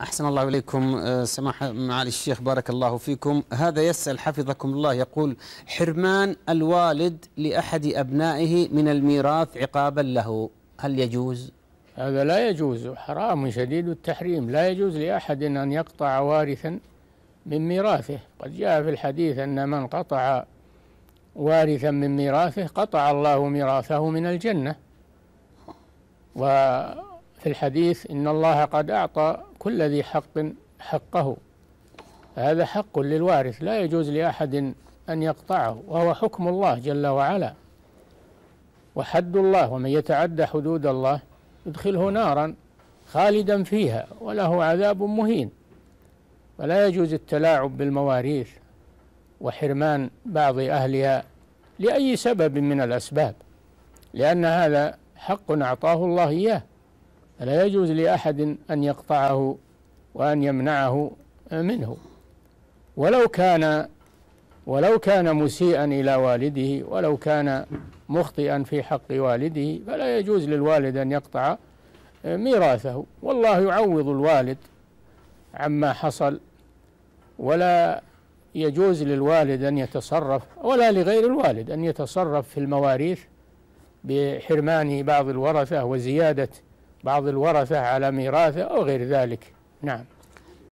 أحسن الله إليكم. آه، سماحة معالي الشيخ بارك الله فيكم. هذا يسأل حفظكم الله يقول حرمان الوالد لأحد أبنائه من الميراث عقابا له هل يجوز؟ هذا لا يجوز حرام شديد التحريم. لا يجوز لأحد أن يقطع وارثا من ميراثه. قد جاء في الحديث أن من قطع وارثا من ميراثه قطع الله ميراثه من الجنة. وفي الحديث إن الله قد أعطى كل ذي حق حقه. هذا حق للوارث لا يجوز لأحد أن يقطعه وهو حكم الله جل وعلا. وحد الله ومن يتعدى حدود الله يدخله نارا خالدا فيها وله عذاب مهين. فلا يجوز التلاعب بالمواريث وحرمان بعض أهلها لأي سبب من الأسباب لأن هذا حق أعطاه الله إياه. فلا يجوز لأحد أن يقطعه وأن يمنعه منه. ولو كان ولو كان مسيئا إلى والده ولو كان مخطئا في حق والده فلا يجوز للوالد أن يقطع ميراثه. والله يعوض الوالد عما حصل ولا يجوز للوالد أن يتصرف ولا لغير الوالد أن يتصرف في المواريث بحرمان بعض الورثة وزيادة بعض الورثة على ميراثه أو غير ذلك. نعم.